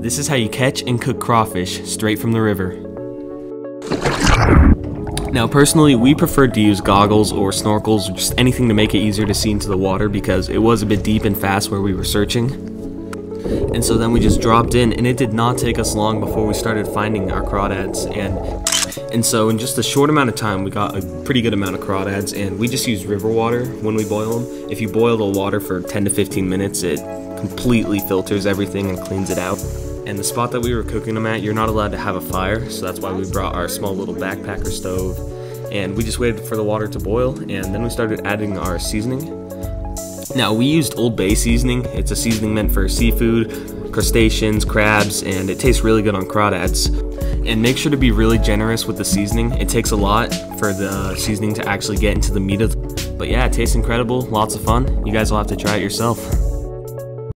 This is how you catch and cook crawfish straight from the river. Now, personally, we preferred to use goggles or snorkels or just anything to make it easier to see into the water because it was a bit deep and fast where we were searching. And so then we just dropped in, and it did not take us long before we started finding our crawdads. And and so in just a short amount of time, we got a pretty good amount of crawdads, and we just use river water when we boil them. If you boil the water for 10 to 15 minutes, it completely filters everything and cleans it out. And the spot that we were cooking them at, you're not allowed to have a fire, so that's why we brought our small little backpacker stove. And we just waited for the water to boil, and then we started adding our seasoning. Now, we used Old Bay seasoning. It's a seasoning meant for seafood, crustaceans, crabs, and it tastes really good on crawdads. And make sure to be really generous with the seasoning. It takes a lot for the seasoning to actually get into the meat of. But yeah, it tastes incredible, lots of fun. You guys will have to try it yourself.